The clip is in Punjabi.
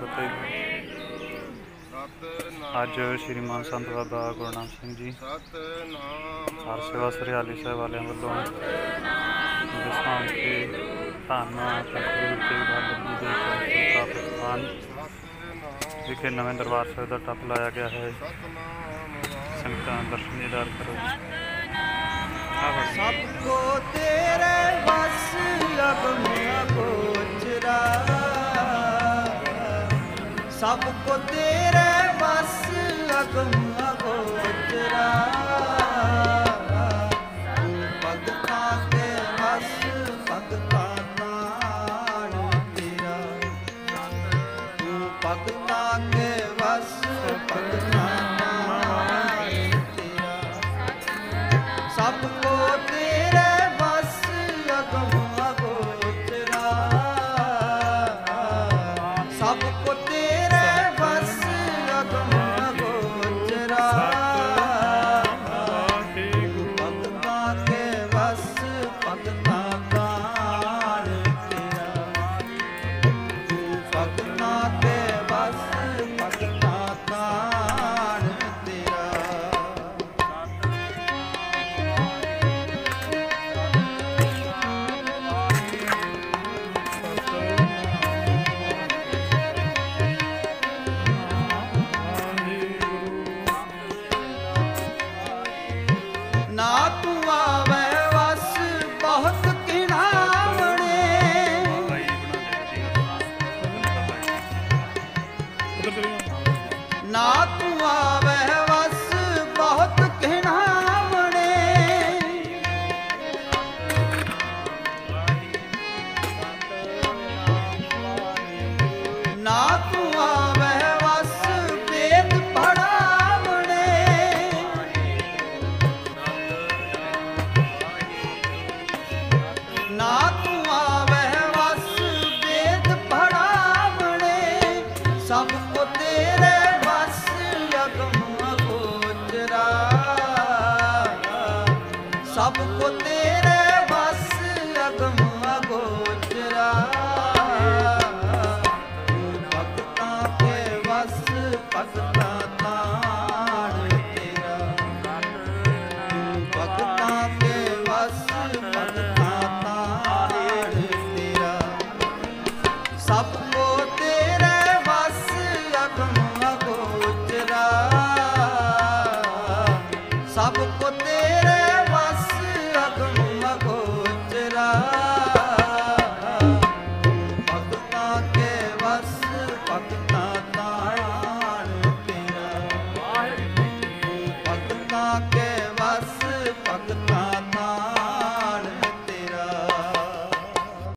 ਫਤਿਹ ਅੱਜ ਸ਼੍ਰੀਮਾਨ ਸੰਤ ਬਾਬਾ ਗੁਰਨਾਮ ਸਿੰਘ ਜੀ ਸਤਨਾਮ। ਸੇਵਾ ਸਰਿਆਲੀ ਸਾਹਿਬ ਵਾਲਿਆਂ ਵੱਲੋਂ ਦਸਾਂ ਕੇ ਧੰਨ ਸਤਿਗੁਰੂ ਤੇਗ ਬਹਾਦਰ ਜੀ ਦੇ ਪ੍ਰਾਪਤ ਸਥਾਨ ਵਿਖੇ ਨਵੇਂ ਦਰਬਾਰ ਸਾਹਿਬ ਦਾ ਟੱਪ ਲਾਇਆ ਗਿਆ ਹੈ। ਸੰਗਤਾਂ ਦਰਸ਼ਨ ਦੀਦਾਰ ਕਰੋ। ਸਭ ਕੋ ਤੇਰੇ ਸਭ ਕੋ ਤੇਰੇ ਵਸ ਅਗਮ ਅਗੋਚਰਾ। ਤੂੰ ਭਗਤਾਂ ਕੇ ਵਸ, ਭਗਤਾਂ ਨਾਮ ਤੇਰਾ। ਤੂੰ ਭਗਤਾਂ ਕੇ ਵਸ, ਭਗਤਾਂ ਨਾਮ ਤੇਰਾ। ਸਭ ਕੋ ਤੇਰੇ ਵਸ ਅਗਮ ਅਗੋਚਰਾ। ਸਭ ਕੋ not ਤੇਰੇ ਵਸ ਅਗਮ